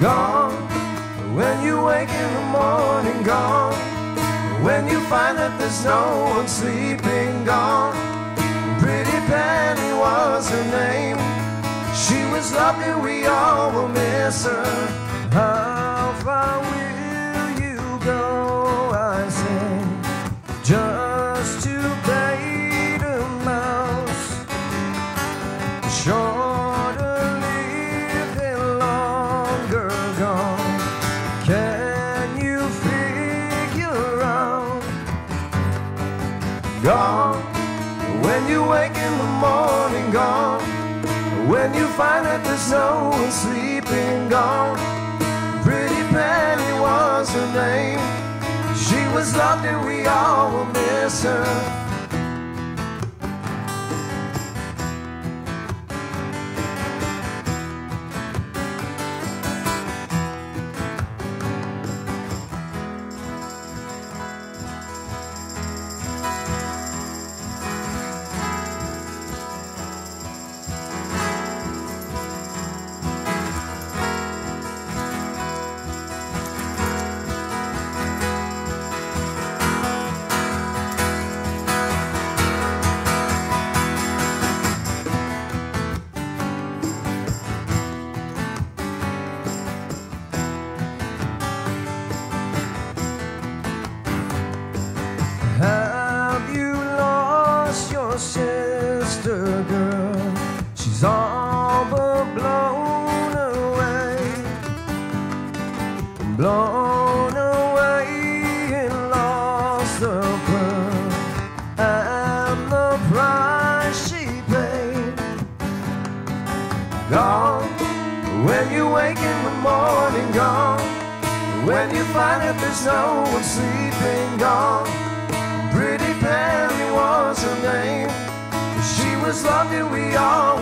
Gone when you wake in the morning, gone when you find that there's no one sleeping, gone. Pretty Penny was her name. She was lovely, we all will miss her. You in the morning, gone. When you find that there's no one sleeping, gone. Pretty Penny was her name. She was loved and we all will miss her. Blown away and lost the pearl and the price she paid. Gone when you wake in the morning, gone when you find that there's no one sleeping, gone. Pretty Penny was her name. She was loved and we all